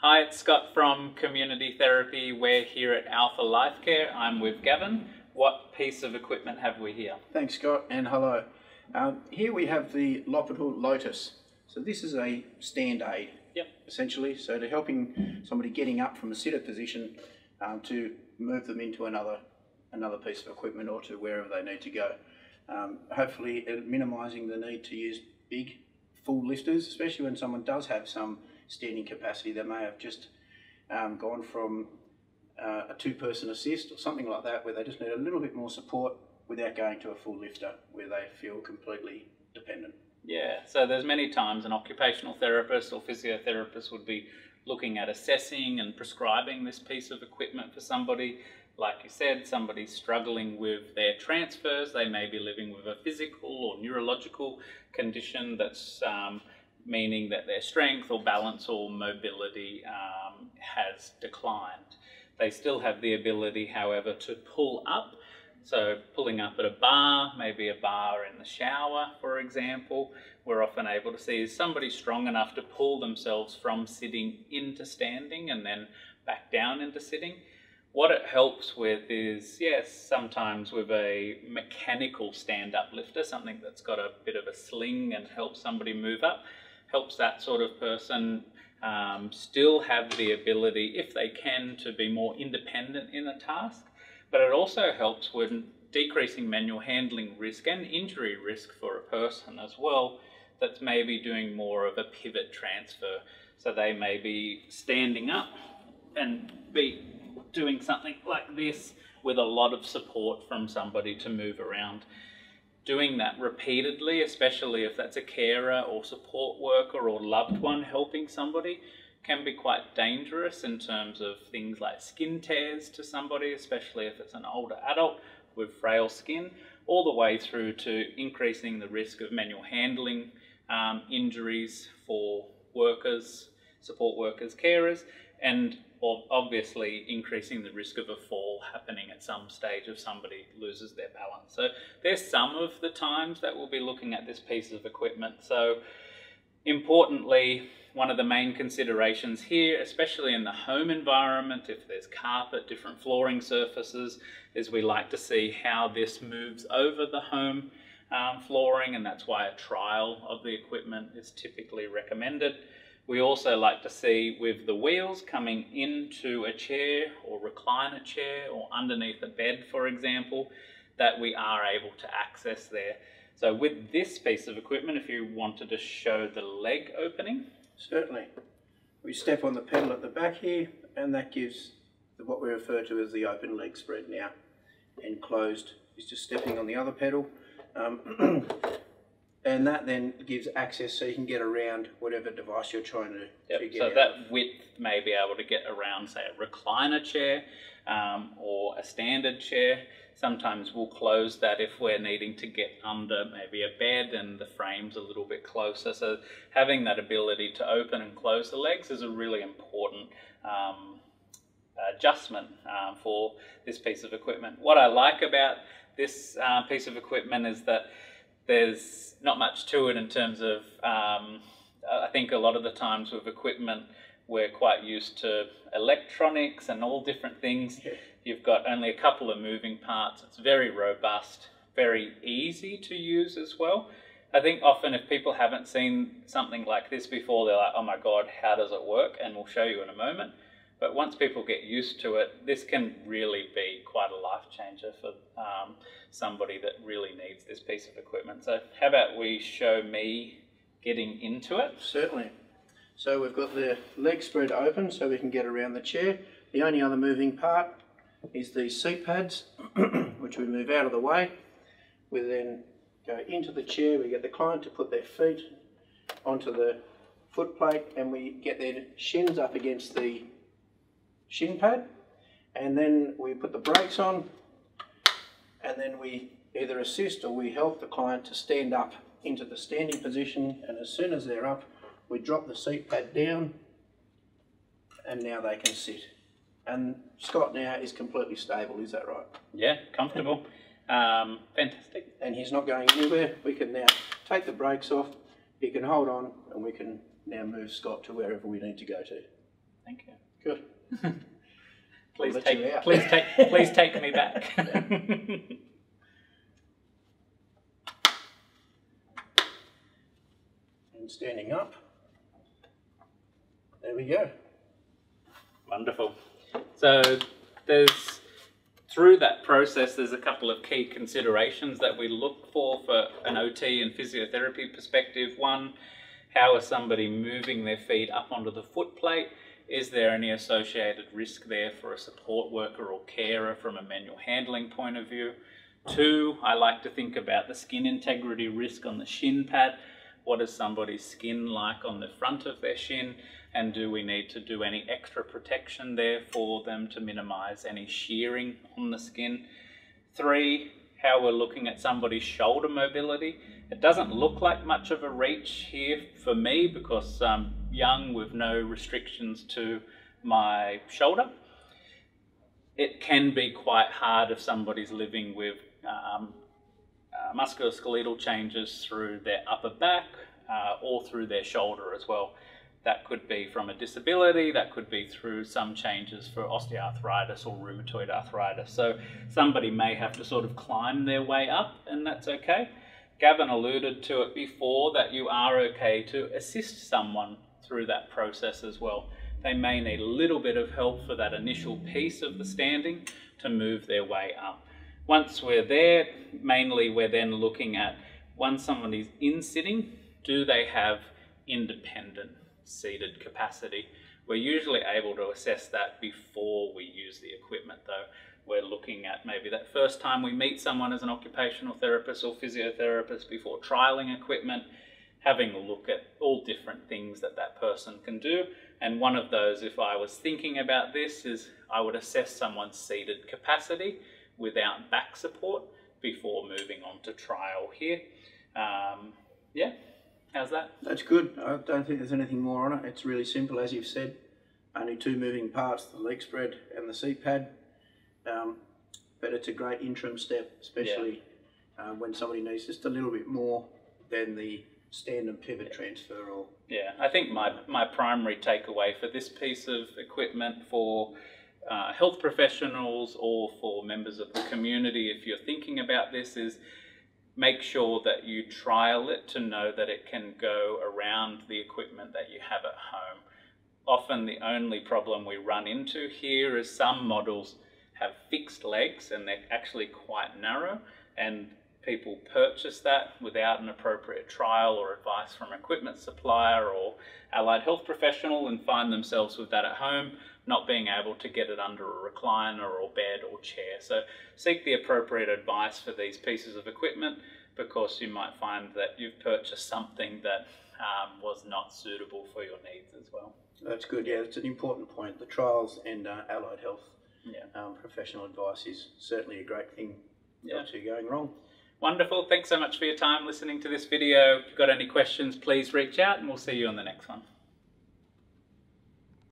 Hi, it's Scott from Community Therapy. We're here at Alpha Life Care. I'm with Gavin. What piece of equipment have we here? Thanks, Scott, and hello. Um, here we have the Lopital Lotus. So this is a stand aid, Yep. essentially. So to helping somebody getting up from a sitter position um, to move them into another another piece of equipment or to wherever they need to go. Um, hopefully, uh, minimising the need to use big full lifters, especially when someone does have some standing capacity. They may have just um, gone from uh, a two-person assist or something like that, where they just need a little bit more support without going to a full lifter, where they feel completely dependent. Yeah, so there's many times an occupational therapist or physiotherapist would be looking at assessing and prescribing this piece of equipment for somebody. Like you said, somebody's struggling with their transfers, they may be living with a physical or neurological condition that's um, meaning that their strength or balance or mobility um, has declined. They still have the ability, however, to pull up. So, pulling up at a bar, maybe a bar in the shower, for example, we're often able to see is somebody strong enough to pull themselves from sitting into standing and then back down into sitting. What it helps with is, yes, sometimes with a mechanical stand up lifter, something that's got a bit of a sling and helps somebody move up, helps that sort of person um, still have the ability, if they can, to be more independent in a task. But it also helps with decreasing manual handling risk and injury risk for a person as well that's maybe doing more of a pivot transfer. So they may be standing up and be doing something like this with a lot of support from somebody to move around. Doing that repeatedly, especially if that's a carer or support worker or loved one helping somebody, can be quite dangerous in terms of things like skin tears to somebody, especially if it's an older adult with frail skin, all the way through to increasing the risk of manual handling um, injuries for workers, support workers, carers, and obviously increasing the risk of a fall happening at some stage if somebody loses their balance. So there's some of the times that we'll be looking at this piece of equipment. So importantly, one of the main considerations here, especially in the home environment, if there's carpet, different flooring surfaces, is we like to see how this moves over the home um, flooring and that's why a trial of the equipment is typically recommended. We also like to see with the wheels coming into a chair or recliner chair or underneath a bed, for example, that we are able to access there. So with this piece of equipment, if you wanted to show the leg opening. Certainly. We step on the pedal at the back here and that gives what we refer to as the open leg spread now. And closed is just stepping on the other pedal. Um, and that then gives access so you can get around whatever device you're trying to, yep. to get So out. that width may be able to get around, say, a recliner chair um, or a standard chair. Sometimes we'll close that if we're needing to get under maybe a bed and the frame's a little bit closer. So having that ability to open and close the legs is a really important um, adjustment um, for this piece of equipment. What I like about this uh, piece of equipment is that there's not much to it in terms of, um, I think a lot of the times with equipment, we're quite used to electronics and all different things. Yeah. You've got only a couple of moving parts. It's very robust, very easy to use as well. I think often if people haven't seen something like this before, they're like, oh my God, how does it work? And we'll show you in a moment. But once people get used to it, this can really be quite a life changer for um, somebody that really needs this piece of equipment. So how about we show me getting into it? Certainly. So we've got the leg spread open so we can get around the chair. The only other moving part is these seat pads, which we move out of the way. We then go into the chair, we get the client to put their feet onto the foot plate and we get their shins up against the shin pad and then we put the brakes on and then we either assist or we help the client to stand up into the standing position and as soon as they're up we drop the seat pad down and now they can sit and Scott now is completely stable is that right Yeah, comfortable. Um, fantastic. and he's not going anywhere. We can now take the brakes off. He can hold on, and we can now move Scott to wherever we need to go to. Thank you. Good. Please take, please take, please take me back. And standing up. There we go. Wonderful. So there's through that process, there's a couple of key considerations that we look for for an OT and physiotherapy perspective. One, how is somebody moving their feet up onto the foot plate? Is there any associated risk there for a support worker or carer from a manual handling point of view? Two, I like to think about the skin integrity risk on the shin pad. What is somebody's skin like on the front of their shin? And do we need to do any extra protection there for them to minimize any shearing on the skin? Three, how we're looking at somebody's shoulder mobility. It doesn't look like much of a reach here for me because I'm young with no restrictions to my shoulder. It can be quite hard if somebody's living with um, uh, musculoskeletal changes through their upper back uh, or through their shoulder as well. That could be from a disability, that could be through some changes for osteoarthritis or rheumatoid arthritis. So somebody may have to sort of climb their way up, and that's okay. Gavin alluded to it before that you are okay to assist someone through that process as well. They may need a little bit of help for that initial piece of the standing to move their way up. Once we're there, mainly we're then looking at once somebody's in sitting, do they have independent seated capacity? We're usually able to assess that before we use the equipment though. We're looking at maybe that first time we meet someone as an occupational therapist or physiotherapist before trialing equipment, having a look at all different things that that person can do. And one of those, if I was thinking about this, is I would assess someone's seated capacity without back support before moving on to trial here. Um, yeah, how's that? That's good. I don't think there's anything more on it. It's really simple, as you've said. Only two moving parts, the leg spread and the seat pad. Um, but it's a great interim step, especially uh, when somebody needs just a little bit more than the stand and pivot transfer or Yeah, I think my, my primary takeaway for this piece of equipment for uh, health professionals or for members of the community, if you're thinking about this, is make sure that you trial it to know that it can go around the equipment that you have at home. Often the only problem we run into here is some models have fixed legs and they're actually quite narrow and people purchase that without an appropriate trial or advice from equipment supplier or allied health professional and find themselves with that at home not being able to get it under a recliner or bed or chair. So seek the appropriate advice for these pieces of equipment because you might find that you've purchased something that um, was not suitable for your needs as well. That's good. Yeah, it's an important point. The trials and uh, allied health Yeah. um, professional advice is certainly a great thing Yeah. not to going wrong. Wonderful. Thanks so much for your time listening to this video. If you've got any questions, please reach out and we'll see you on the next one.